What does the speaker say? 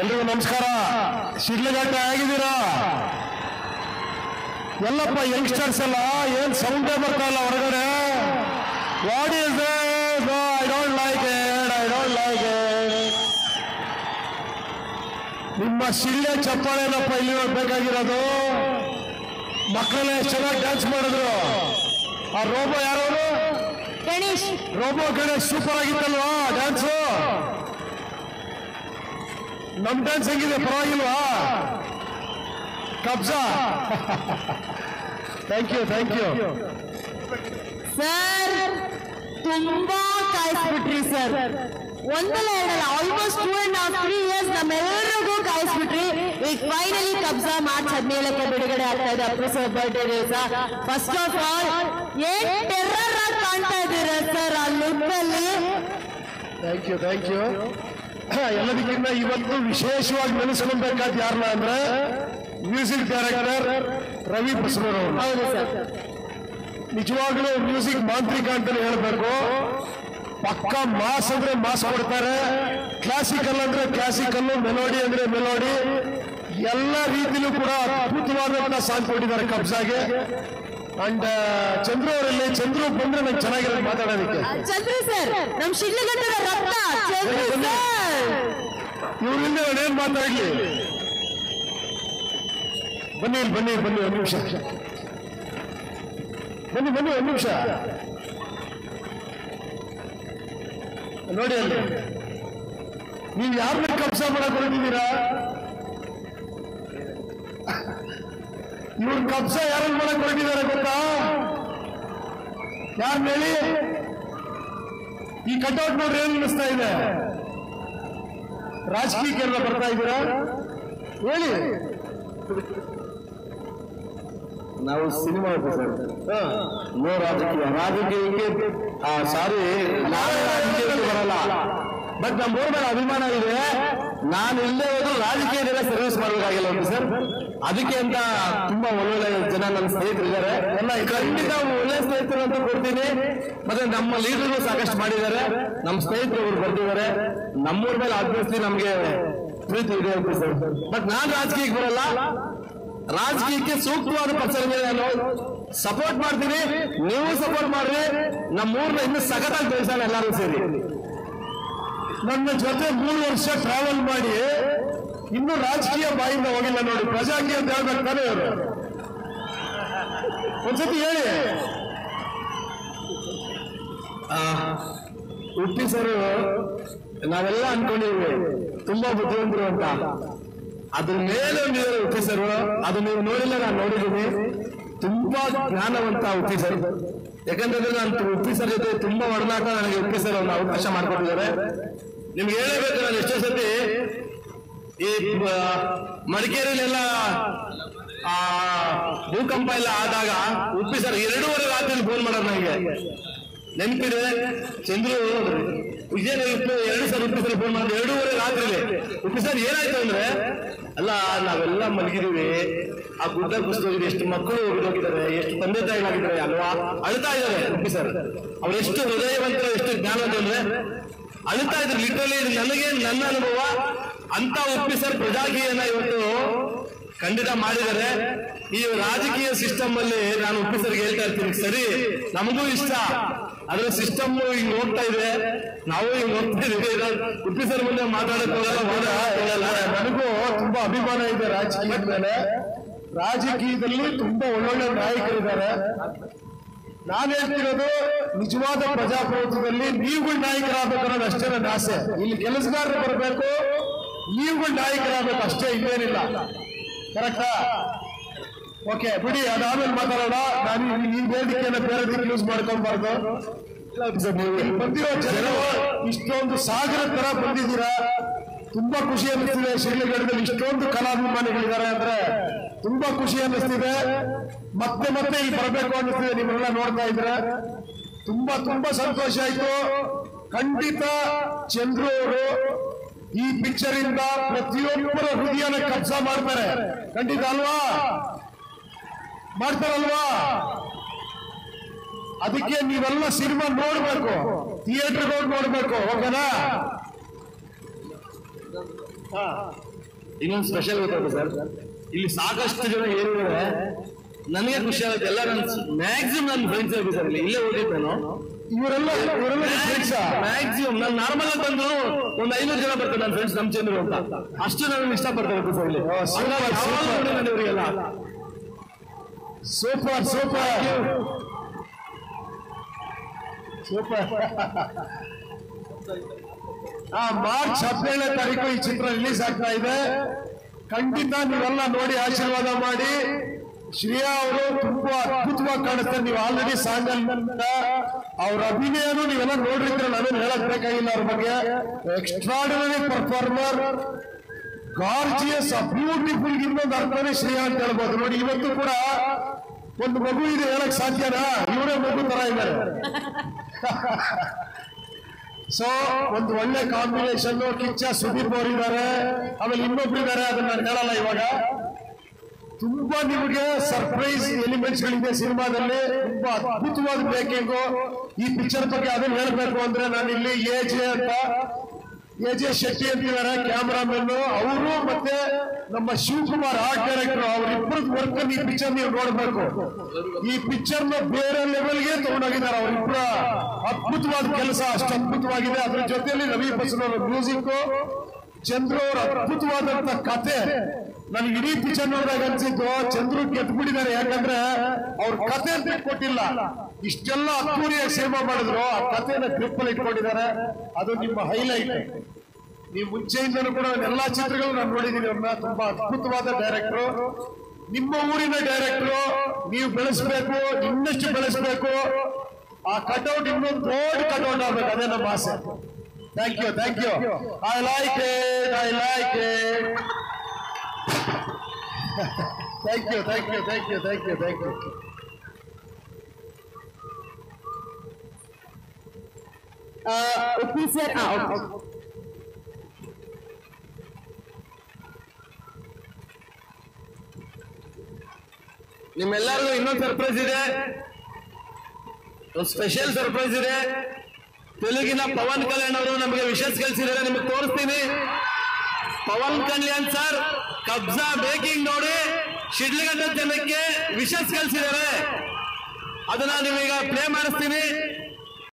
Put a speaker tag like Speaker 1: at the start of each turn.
Speaker 1: ಎಲ್ರಿಗೂ ನಮಸ್ಕಾರ. ಶಿಡ್ಲಘಟ್ಟ ಆಗಿದ್ದೀರಾ ಎಲ್ಲಪ್ಪ ಯಂಗ್ಸ್ಟರ್ಸ್ ಎಲ್ಲ ಏನ್ ಸೌಂಡೇ ಬರ್ತಾ ಇಲ್ಲ ಹೊರಗಡೆ? What is I don't like it I don't like it ನಿಮ್ಮ ಶಿಳ್ಳೆ ಚಪ್ಪಾಳೆನಪ್ಪ ಇಲ್ಲಿ ಬೇಕಾಗಿರೋದು? ಮಕ್ಕಳೇ ಎಷ್ಟು ಚೆನ್ನಾಗಿ ಡ್ಯಾನ್ಸ್ ಮಾಡಿದ್ರು. ಆ robo
Speaker 2: Ganesh.
Speaker 1: Robo Ganesh super ಆಗಿತ್ತಲ್ವಾ? Dance ನಮ್ ಡ್ಯಾನ್ಸ್ ಹೆಂಗಿದೆ? ಪರವಾಗಿಲ್ವಾ? Kabzaa? Thank you thank you
Speaker 2: sir ತುಂಬಾ ಕಾಯಿಸ್ಬಿಟ್ರಿ ಸರ್ ಒಂದಲ್ಲ ಎರಡಲ್ಲ almost two and half three years ನಮ್ಮೆಲ್ಲರಿಗೂ ಕಾಯಿಸ್ಬಿಟ್ರಿ. ಈಗ ಫೈನಲಿ ಕಬ್ಜಾ ಮಾರ್ಚ್ ಹದಿನೇಳಕ್ಕೆ ಬಿಡುಗಡೆ ಆಗ್ತಾ ಇದೆ ಅಪ್ಪು ಸರ್ ಬರ್ಡೇ ದಿವಸ ಫಸ್ಟ್ ಆಫ್ ಆಲ್ ಏನ್ ಟೆರ್ರರ್ ಆಗಿ ಕಾಣ್ತಾ ಇದ್ದೀರಾ ಸರ್ ಆ ಲುಕ್ ಅಲ್ಲಿ?
Speaker 1: ಥ್ಯಾಂಕ್ ಯು ಥ್ಯಾಂಕ್ ಯು ಎಲ್ಲದಕ್ಕಿಂತ ಇವತ್ತು ವಿಶೇಷವಾಗಿ ನೆನೆಸ್ಕೊಳ್ಬೇಕಾದ ಯಾರನ್ನ ಅಂದ್ರೆ ಮ್ಯೂಸಿಕ್ ಡೈರೆಕ್ಟರ್ ರವಿ ಬಸವರವರು ನಿಜವಾಗ್ಲೂ ಮ್ಯೂಸಿಕ್ ಮಾಂತ್ರಿಕ ಅಂತಲೇ ಹೇಳ್ಬೇಕು. ಪಕ್ಕ ಮಾಸ್ ಅಂದ್ರೆ ಮಾಸ್ ಕೊಡ್ತಾರೆ ಕ್ಲಾಸಿಕಲ್ ಅಂದ್ರೆ ಕ್ಲಾಸಿಕಲ್ ಮೆಲೋಡಿ ಅಂದ್ರೆ ಮೆಲೋಡಿ ಎಲ್ಲ ರೀತಿಯಲ್ಲೂ ಕೂಡ ಅದ್ಭುತವಾದಂತ ಸಾಂಗ್ ಕೊಟ್ಟಿದ್ದಾರೆ ಕಬ್ಜಾಗೆ. ಅಂಡ್ ಚಂದ್ರು ಅವರಲ್ಲಿ ಚಂದ್ರು ಬಂದ್ರೆ ನಂಗೆ ಚೆನ್ನಾಗಿರೋದು ಮಾತಾಡೋದಕ್ಕೆ
Speaker 2: ಚಂದ್ರು ಸರ್ ನಮ್ ಶಿಡ್ಲಘಟ್ಟದ ರಕ್ತ ಚಂದ್ರು ಸರ್
Speaker 1: ಇವರಿಂದ ಏನ್ ಮಾತಾಡ್ಲಿ ಬನ್ನಿ ಇಲ್ಲಿ ಬನ್ನಿ ಬನ್ನಿ ಒಂದು ನಿಮಿಷ ಬನ್ನಿ ಬನ್ನಿ ಒಂದು ನಿಮಿಷ ನೋಡಿ ಅಲ್ಲಿ ನೀವು ಯಾರನ್ನ ಕಬ್ಜಾ ಮಾಡಕ್ ಹೊರಟಿದ್ದೀರಾ ಇವ್ರು ಕಬ್ಸ ಯಾರನ್ನ ಮಾಡಕ್ ಹೊರಟಿದ್ದಾರೆ ಗೊತ್ತಾ? ಯಾರು ಹೇಳಿ? ಈ ಕಟೌಟ್ ನೋಡ್ರಿ ಏನ್ ಅನಿಸ್ತಾ ಇದೆ? ರಾಜಕೀಯಕ್ಕೆ ಎಲ್ಲ ಬರ್ತಾ ಇದ್ದೀರಾ? ಹೇಳಿ.
Speaker 3: ನಾವು ಸಿನಿಮಾ ಸರ್. ನೋ ರಾಜಕೀಯ. ರಾಜಕೀಯಕ್ಕೆ ಆ, ಸಾರಿ ನಾನು ರಾಜಕೀಯಕ್ಕೆ ಬರಲ್ಲ. ಬಟ್ ನಮ್ಮ ಮೇಲೆ ಅಭಿಮಾನ ಇದೆ. ನಾನು ಇಲ್ಲೇ ಹೋದ್ರು ರಾಜಕೀಯದಲ್ಲೇ ಸರ್ವಿಸ್ ಮಾಡಬೇಕಾಗಿಲ್ಲ ಸರ್. ಅದಕ್ಕೆ ಅಂತ ತುಂಬಾ ಒಳ್ಳೊಳ್ಳೆ ಜನ ನನ್ನ ಸ್ನೇಹಿತರಿದ್ದಾರೆ. ಎಲ್ಲ ಖಂಡಿತ ಒಳ್ಳೆ ಸ್ನೇಹಿತರು ಅಂತ ಕೊಡ್ತೀನಿ. ಮತ್ತೆ ನಮ್ಮ ಲೀಡರ್ ಸಾಕಷ್ಟು ಮಾಡಿದ್ದಾರೆ. ನಮ್ಮ ಸ್ನೇಹಿತರು ಅವರು ಬರ್ತಿದ್ದಾರೆ ನಮ್ಮೂರ ಮೇಲೆ ಆಬ್ವಿಯಸ್ಲಿ ನಮ್ಗೆ ಪ್ರೀತಿ ಇದೆ ಅಂತ ಸರ್. ಬಟ್ ನಾನ್ ರಾಜಕೀಯಕ್ಕೆ ಬರಲ್ಲ. ರಾಜಕೀಯಕ್ಕೆ ಸೂಕ್ತವಾದ ಪಕ್ಷಗಳಿಗೆ ನಾನು ಸಪೋರ್ಟ್ ಮಾಡ್ತೀನಿ. ನೀವು ಸಪೋರ್ಟ್ ಮಾಡ್ರಿ. ನಮ್ಮ ಊರ್ನ ಇನ್ನೂ ಸಖತ್ತಾಗಿ ಬೆಳೆಸೋಣ ಎಲ್ಲರೂ ಸೇರಿ.
Speaker 1: ನನ್ನ ಜೊತೆ ಮೂರು ವರ್ಷ ಟ್ರಾವೆಲ್ ಮಾಡಿ ಇನ್ನೂ ರಾಜಕೀಯ ಬಾಯಿಂದ ಹೋಗಿಲ್ಲ ನೋಡಿ. ಪ್ರಜಾಕೀಯ ಅಂತ ಹೇಳ್ಬೇಕು ತಾನೇ ಇವರು. ಒಂದ್ಸತಿ ಹೇಳಿ.
Speaker 3: ಉಪ್ಪಿ ಸರ್, ನಾವೆಲ್ಲ ಅನ್ಕೊಂಡಿದ್ವಿ. ತುಂಬಾ ಬುದ್ಧಿವಂತರು ಅಂತ. ಅದ್ರ ಮೇಲೆ ನೀವು ಉಪ್ಪಿ ಸರ್. ಅದು ನೀವು ನೋಡಿಲ್ಲ, ನಾನು ನೋಡಿದ್ದೀನಿ. ತುಂಬಾ ಜ್ಞಾನವಂತ ಉಪ್ಪಿ ಸರ್. ಯಾಕಂತಂದ್ರೆ ನಾನು ಉಪ್ಪಿ ಸರ್ ಜೊತೆ ತುಂಬಾ ಒಡನಾಟ ನನಗೆ ಉಪ್ಪಿ ಸರ್ ಅವ್ರನ್ನ ಅವಕಾಶ ಮಾಡ್ಕೊಟ್ಟಿದ್ದಾರೆ. ನಿಮ್ಗೆ ಹೇಳಬೇಕು ನಾನು ಎಷ್ಟೋ ಸತಿ ಈ ಮಡಿಕೇರಿಲೆಲ್ಲ ಆ, ಭೂಕಂಪ ಎಲ್ಲ ಆದಾಗ ಉಪ್ಪಿ ಸರ್ ಎರಡೂವರೆ ರಾತ್ರಿ ಫೋನ್ ಮಾಡೋದು ನನಗೆ ನೆನಪಿದೆ, ಚಂದ್ರು ಇಟ್ಟು ಎರಡು ಸರ್ ಉಪ್ಪಿ ಸರ್ ಫೋನ್ ಮಾಡಿದ್ರು, ಎರಡೂವರೆ ರಾತ್ರಿ ಉಪ್ಪಿ ಸರ್ ಏನಾಯ್ತು ಅಂದ್ರೆ, ಅಲ್ಲ, ನಾವೆಲ್ಲ ಮಲಗಿದೀವಿ ಆ ಗುಡ್ಡ ಕುಸಿದೋಗಿದೆ ಎಷ್ಟು ಮಕ್ಕಳು ಹೋಗಿದ್ದಾರೆ ಎಷ್ಟು ತಂದೆ ತಾಯಿಗಳಾಗಿದ್ದಾರೆ, ಅಲ್ವಾ? ಅಳ್ತಾ ಇದ್ದಾರೆ ಉಪ್ಪಿ ಸರ್ ಅವ್ರು ಎಷ್ಟು ಹೃದಯವಂತರು, ಎಷ್ಟು ಜ್ಞಾನ ಅಂದ್ರೆ, ಅಳ್ತಾ ಇದ್ರು ಲಿಟ್ರಲಿ ನನಗೆ ನನ್ನ ಅನುಭವ? ಅಂತ ಒಪ್ಪಿಸರ್ ಪ್ರಜಾಕೀಯನ ಇವತ್ತು ಖಂಡಿತ ಮಾಡಿದ್ದಾರೆ. ಈ ರಾಜಕೀಯ ಸಿಸ್ಟಮ್ ಅಲ್ಲಿ ನಾನು ಒಪ್ಪಿಸರ್ಗೆ ಹೇಳ್ತಾ ಇರ್ತೀನಿ. ಸರಿ, ನಮಗೂ ಇಷ್ಟ. ಅದ್ರ ಸಿಸ್ಟಮ್ ಹಿಂಗ್ ಹೋಗ್ತಾ ಇದೆ. ನಾವು ಹಿಂಗ್ ಹೋಗ್ತಾ ಇದೀವಿ. ಒಪ್ಪಿಸರ್ ಮುಂದೆ ಮಾತಾಡಕ್ಕೋಗಲ್ಲ.
Speaker 1: ನನಗೂ ತುಂಬಾ ಅಭಿಮಾನ ಇದೆ ರಾಜಕೀಯದ ಮೇಲೆ. ರಾಜಕೀಯದಲ್ಲಿ ತುಂಬಾ ಒಳ್ಳೊಳ್ಳೆ ನಾಯಕರಿದ್ದಾರೆ. ನಾನು ಹೇಳ್ತಿರೋದು ನಿಜವಾದ ಪ್ರಜಾಪ್ರಭುತ್ವದಲ್ಲಿ ನೀವು ನಾಯಕರಾಗಬೇಕು ಅನ್ನೋದು ಅಷ್ಟೇ ನನ್ನ ಆಸೆ. ಇಲ್ಲಿ ಕೆಲಸಗಾರರು ಬರಬೇಕು ನೀವುಗಳು ನಾಯಕರಾಗಬೇಕು, ಅಷ್ಟೇ ಇನ್ನೇನಿಲ್ಲ. ಕರೆಕ್ಟಾ ಓಕೆ ಬಿಡಿ, ಅದಾದ್ಮೇಲೆ ಮಾತಾಡೋಣ. ನಾನು ಈ- ವೇದಿಕೆಯನ್ನು ಬೇರೆ ದಿಕ್ಕು ಯೂಸ್ ಮಾಡ್ಕೊಬಾರ್ದು ಬಂದಿರೋ ಜನ ಇಷ್ಟೊಂದು ಸಾಗರ ತರ ಬಂದಿದ್ದೀರಾ? ತುಂಬಾ ಖುಷಿ ಅನ್ನಿಸ್ತಿದೆ. ಶಿರ್ಲಿಗಡದಲ್ಲಿ ಇಷ್ಟೊಂದು ಕಲಾಭಿಮಾನಿಗಳಿದ್ದಾರೆ ಅಂದ್ರೆ ತುಂಬಾ ಖುಷಿ ಅನ್ನಿಸ್ತಿದೆ. ಮತ್ತೆ ಮತ್ತೆ ಇಲ್ಲಿ ಬರಬೇಕು ಅನ್ನಿಸ್ತಿದೆ. ನಿಮ್ಮನ್ನೆಲ್ಲ ನೋಡ್ತಾ ಇದ್ರೆ ತುಂಬಾ ತುಂಬಾ ಸಂತೋಷ ಆಯ್ತು. ಖಂಡಿತ ಚಂದ್ರು ಅವರು ಈ ಪಿಕ್ಚರ್ ಇಂದ ಪ್ರತಿಯೊಬ್ಬರ ಹೃದಯನ ಕಬ್ಜ ಮಾಡ್ತಾರೆ. ಖಂಡಿತ ಅಲ್ವಾ? ಮಾಡ್ತಾರಲ್ವಾ? ಅದಕ್ಕೆ ನೀವೆಲ್ಲ ಸಿನಿಮಾ ನೋಡ್ಬೇಕು. ಥಿಯೇಟರ್ ಹೋಗಿ ನೋಡ್ಬೇಕು ಓಕೆನಾ
Speaker 3: ಇನ್ನೊಂದು ಸ್ಪೆಷಲ್ ಗೊತ್ತಾಗುತ್ತೆ ಸರ್. ಇಲ್ಲಿ ಸಾಕಷ್ಟು ಜನ ಹೇಳಿದ್ರೆ ನನಗೆ ಖುಷಿ ಆಗುತ್ತೆ. ಎಲ್ಲ ನನ್ನ ಮ್ಯಾಕ್ಸಿಮಮ್ ನನ್ನ ಫ್ರೆಂಡ್ಸ್ ಆಗಿದೆ ಸರ್ ಇಲ್ಲಿ. ಇಲ್ಲೇ ಹೋಗಿದ್ದೆ ನಾನು.
Speaker 1: ಇವರೆಲ್ಲ ಇವರೆಲ್ಲ ಫ್ರೆಂಡ್ಸ್
Speaker 3: ಮ್ಯಾಕ್ಸಿಮಮ್ ನಾನು ನಾರ್ಮಲ್ ಆಗಿ ಬಂದ್ರು ಒಂದು ಐನೂರು ಜನ ಬರ್ತಾರೆ ನನ್ನ ಫ್ರೆಂಡ್ಸ್ ನಮ್ಮ ಚಂದ್ರು ಅಂತ. ಅಷ್ಟು ನಾನು ಯಾವಾಗ್ಲೂ ನಾನು ಇವರಿಗೆಲ್ಲ.
Speaker 1: ಸೂಪರ್ ಸೂಪರ್ ಸೂಪರ್ ಆ ಮಾರ್ಚ್ ಹದಿನೇಳನೇ ತಾರೀಕು ಈ ಚಿತ್ರ ರಿಲೀಸ್ ಆಗ್ತಾ ಇದೆ. ಖಂಡಿತ ನೀವೆಲ್ಲ ನೋಡಿ ಆಶೀರ್ವಾದ ಮಾಡಿ. ಶ್ರೇಯಾ ಅವರು ತುಂಬಾ ಅದ್ಭುತವಾಗಿ ಕಾಣಿಸ್ತಾರೆ ನೀವು ಆಲ್ರೆಡಿ ಸಾಂಗ್ ಅವ್ರ ಅಭಿನಯನು ನೀವೆಲ್ಲ ನೋಡಿದ್ರೆ ನಾವೇನು ಹೇಳಕ್ ಬೇಕಾಗಿಲ್ಲ ಅವ್ರ ಬಗ್ಗೆ. ಎಕ್ಸ್ಟ್ರಾಡಿನರಿ ಪರ್ಫಾರ್ಮರ್ ಗಾರ್ಜಿಯಸ್ ಬ್ಯೂಟಿಫುಲ್ ಇನ್ನೊಂದು ಅರ್ಥನೇ ಶ್ರೇಯಾ ಅಂತ ಹೇಳ್ಬೋದು. ನೋಡಿ, ಇವತ್ತು ಕೂಡ ಒಂದು ಮಗು ಇದೆ, ಹೇಳಕ್ ಸಾಧ್ಯನಾ? ಇವರೇ ಮಗು ತರ ಇದ್ದಾರೆ. ಸೊ ಒಂದು ಒಳ್ಳೆ ಕಾಂಬಿನೇಷನ್ ಕಿಚ್ಚ, ಸುದೀಪ್ ಅವರಿದ್ದಾರೆ. ಆಮೇಲೆ ಇನ್ನೊಬ್ರು ಇದ್ದಾರೆ ಅದನ್ನ ನಾನು ಹೇಳಲ್ಲ ಇವಾಗ. ತುಂಬಾ ನಿಮಗೆ ಸರ್ಪ್ರೈಸ್ ಎಲಿಮೆಂಟ್ಸ್ ಗಳಿದೆ ಸಿನಿಮಾದಲ್ಲಿ. ತುಂಬಾ ಅದ್ಭುತವಾದ ಮೇಕಿಂಗು ಈ ಪಿಕ್ಚರ್ ಬಗ್ಗೆ ಅದನ್ನ ಹೇಳ್ಬೇಕು ಅಂದ್ರೆ ನಾನು ಇಲ್ಲಿ ಎ ಜೆ ಅಂತ ಎ ಜೆ ಶೆಟ್ಟಿ ಅಂತಿದ್ದಾರೆ ಕ್ಯಾಮ್ರಾಮನ್ ಅವರು ಮತ್ತೆ ನಮ್ಮ ಶಿವಕುಮಾರ್ ಆರ್ಟ್ ಡೈರೆಕ್ಟರ್ ಅವರಿಬ್ಬರ ವರ್ಕ್ ಈ ಪಿಕ್ಚರ್ ನೀವು ನೋಡ್ಬೇಕು. ಈ ಪಿಕ್ಚರ್ನ ಬೇರೆ ಲೆವೆಲ್ಗೆ ತಗೊಂಡೋಗಿದ್ದಾರೆ ಅವರಿಬ್ಬರ ಅದ್ಭುತವಾದ ಕೆಲಸ, ಅಷ್ಟು ಅದ್ಭುತವಾಗಿದೆ. ಅದ್ರ ಜೊತೆಯಲ್ಲಿ ರವಿ ಬಸನ್ ಅವರ ಮ್ಯೂಸಿಕ್ ಚಂದ್ರ ಅವರ ಅದ್ಭುತವಾದಂತ ಕತೆ. ನನಗೆ ಇಡೀ ಪಿಕ್ಚರ್ ನೋಡಿದಾಗ ಅನ್ಸಿದ್ದು, ಚಂದ್ರು ಗೆದ್ಬಿಟ್ಟಿದ್ದಾರೆ ಯಾಕಂದ್ರೆ ಅವ್ರ ಕತೆ ಅಂತ ಕೊಟ್ಟಿಲ್ಲ. ಇಷ್ಟೆಲ್ಲ ಅದ್ದೂರಿಯಾಗಿ ಸೇವಾ ಮಾಡಿದ್ರು. ಆ ಕಥೆನ ಗ್ರಿಪ್ ಅಲ್ಲಿ ಇಟ್ಕೊಂಡಿದ್ದಾರೆ. ಅದು ನಿಮ್ಮ ಹೈಲೈಟ್ ನೀವು ಮುಂಚೆಯಿಂದಲೂ ಕೂಡ ಎಲ್ಲಾ ಚಿತ್ರಗಳು ನಾನು ನೋಡಿದ್ದೀನಿ ಅವ್ರನ್ನ ತುಂಬಾ ಅದ್ಭುತವಾದ ಡೈರೆಕ್ಟ್ರು ನಿಮ್ಮ ಊರಿನ ಡೈರೆಕ್ಟ್ರು ನೀವು ಬೆಳೆಸ್ಬೇಕು, ಇನ್ನಷ್ಟು ಬೆಳೆಸ್ಬೇಕು. ಆ ಕಟೌಟ್ ಇನ್ನೊಂದು ದೊಡ್ಡ ಕಟೌಟ್ ಆಗ್ಬೇಕು. ಅದೇ ನಮ್ಮ ಆಸೆ. Thank you thank you I like it I like it thank you thank you thank you thank you thank you
Speaker 2: Uppi sir
Speaker 3: ನಿಮ್ಮೆಲ್ಲರಿಗೂ ಇನ್ನೊಂದು ಸರ್ಪ್ರೈಸ್ ಇದೆ. ಒಂದು ಸ್ಪೆಷಲ್ ಸರ್ಪ್ರೈಸ್ ಇದೆ. ತೆಲುಗಿನ ಪವನ್ ಕಲ್ಯಾಣ್ ಅವರು ನಮಗೆ ವಿಶೇಷ ಕಲಿಸಿದ್ದಾರೆ ನಿಮಗೆ ತೋರಿಸ್ತೀನಿ. ಪವನ್ ಕಲ್ಯಾಣ್ ಸರ್ ಕಬ್ಜಾ ಬೇಕಿಂಗ್ ನೋಡಿ ಶಿಡ್ಲಘಟ್ಟ ಜನಕ್ಕೆ ವಿಶೇಷ ಕಲಿಸಿದ್ದಾರೆ. ಅದನ್ನ ನಿಮಗೆ ಪ್ಲೇ ಮಾಡಿಸ್ತೀನಿ